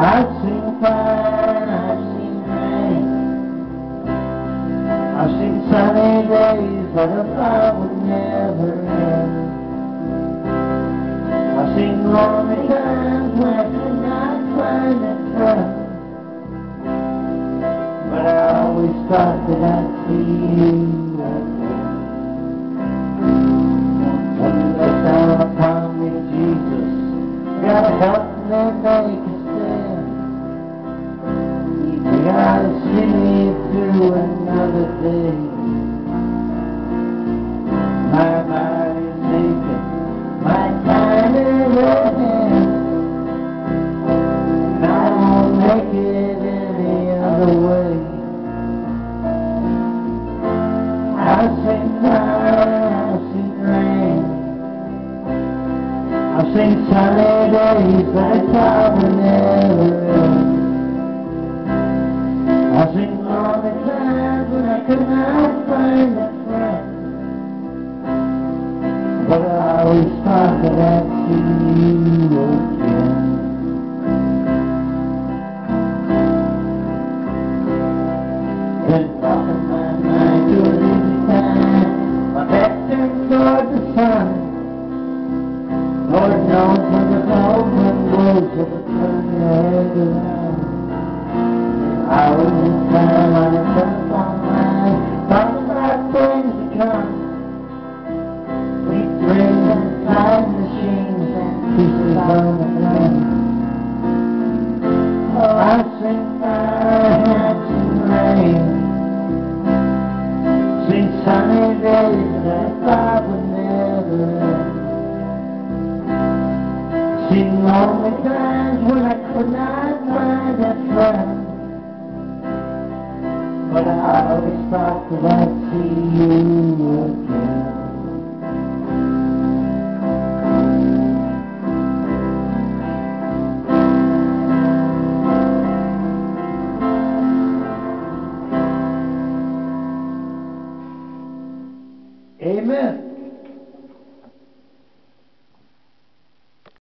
I've seen fire, I've seen rain. I've seen sunny days that I would never end. But I always thought that I'd I've seen sunny days that I would never end. I've seen lonely times when I could not find a friend. But I always thought that I'd see you again. Been talking my mind to a easy time. My back turned toward the sun. Knows when the wind blows, it'll turn your head. I was in time on a telephone line, talking about things to come. Sweet dreams and time machines and pieces on the ground. Oh, I've seen fire, I've seen rain. Seen sunny days Seen lonely times when I could not find a friend. But I always thought that I'd see you again. Amen.